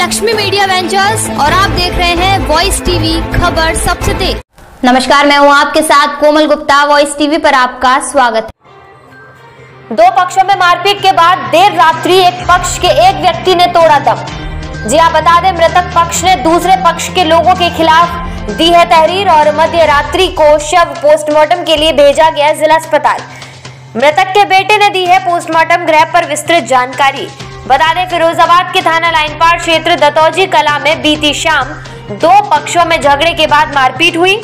Lakshmi media ventures और आप देख रहे हैं वॉइस टीवी खबर सबसे तेज। नमस्कार, मैं हूँ आपके साथ कोमल गुप्ता, वॉइस टीवी पर आपका स्वागत दो पक्षों में मारपीट के बाद देर रात्रि एक पक्ष के एक व्यक्ति ने तोड़ा दम। जी आप बता दें, मृतक पक्ष ने दूसरे पक्ष के लोगों के खिलाफ दी है तहरीर और मध्य रात्रि को शव पोस्टमार्टम के लिए भेजा गया जिला अस्पताल। मृतक के बेटे ने दी है पोस्टमार्टम, गृह पर विस्तृत जानकारी। बता दें, फिरोजाबाद के थाना लाइन पार क्षेत्र दतौजी कला में बीती शाम दो पक्षों में झगड़े के बाद मारपीट हुई,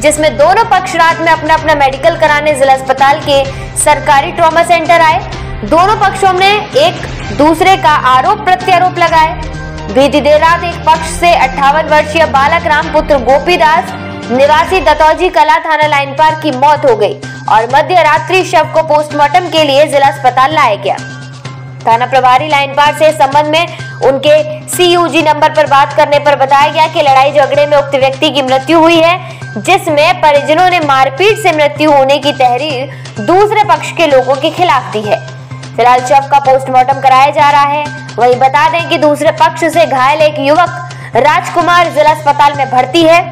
जिसमें दोनों पक्ष रात में अपना अपना मेडिकल कराने जिला अस्पताल के सरकारी ट्रॉमा सेंटर आए। दोनों पक्षों ने एक दूसरे का आरोप प्रत्यारोप लगाए। बीती देर रात एक पक्ष से अट्ठावन वर्षीय बालक राम पुत्र गोपीदास निवासी दतौजी कला थाना लाइन पार की मौत हो गई और मध्य रात्रि शव को पोस्टमार्टम के लिए जिला अस्पताल लाया गया। थाना प्रभारी लाइन पार से संबंध में उनके सीयूजी नंबर पर बात करने पर बताया गया कि लड़ाई झगड़े में उक्त व्यक्ति की मृत्यु हुई है, जिसमें परिजनों ने मारपीट से मृत्यु होने की तहरीर दूसरे पक्ष के लोगों के खिलाफ दी है। फ़िलहाल शव का पोस्टमार्टम कराया जा रहा है। वही बता दें कि दूसरे पक्ष से घायल एक युवक राजकुमार जिला अस्पताल में भर्ती है।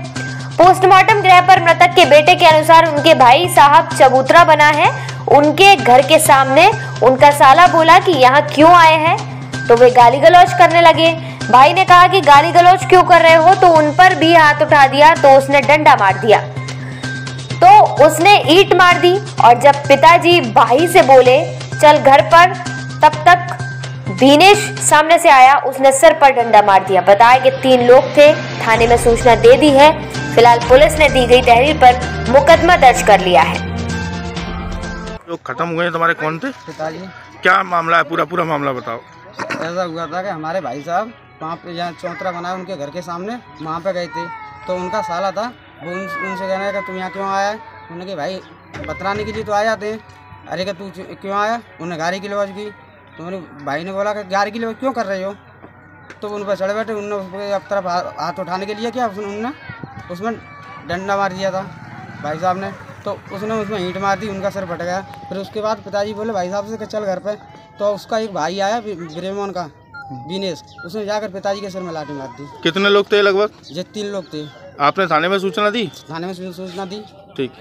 पोस्टमार्टम गृह पर मृतक के बेटे के अनुसार उनके भाई साहब चबूतरा बना है उनके घर के सामने उनका साला बोला कि यहाँ क्यों आए हैं? तो वे गाली गलौज करने लगे। भाई ने कहा कि गाली गलौज क्यों कर रहे हो? तो उन पर भी हाथ उठा दिया तो उसने डंडा मार दिया। तो उसने ईट मार दी और जब पिताजी भाई से बोले, चल घर पर, तब तक भीनेश सामने से आया। उसने सर पर डंडा मार दिया। बताया कि तीन लोग थे, थाने में सूचना दे दी है। फ़िलहाल पुलिस ने दी गई तहरीर पर मुकदमा दर्ज कर लिया है। जो खत्म हुए हैं तुम्हारे कौन थे? पिताजी क्या मामला है? पूरा पूरा मामला बताओ। ऐसा हुआ था कि हमारे भाई साहब वहाँ पे जहाँ चौतरा बना है उनके घर के सामने वहाँ पे गए थे। तो उनका साला था वो उन, उनसे कहने का तुम यहाँ क्यों आया? उन्होंने कहा भाई बतलाने के लिए तो आ जाते हैं। अरे का तू क्यों आया? उन्हें गाड़ी की लवाज की। तो उन्होंने भाई ने बोला कि गाड़ी की लवाज क्यों कर रहे हो? तो उन पर चढ़ बैठे उनने अब तरफ़ हाथ उठाने के लिए किया उन्होंने उसमें डंडा मार दिया था। भाई साहब ने तो उसने उसमें ईंट मार दी उनका सर फट गया। फिर उसके बाद पिताजी बोले भाई साहब से चल घर पे। तो उसका एक भाई आया ब्रेमोन का बिनेश उसने जाकर पिताजी के सर में लाठी मार दी। कितने लोग थे लगभग? ये तीन लोग थे। आपने थाने में सूचना दी? थाने में सूचना दी। ठीक।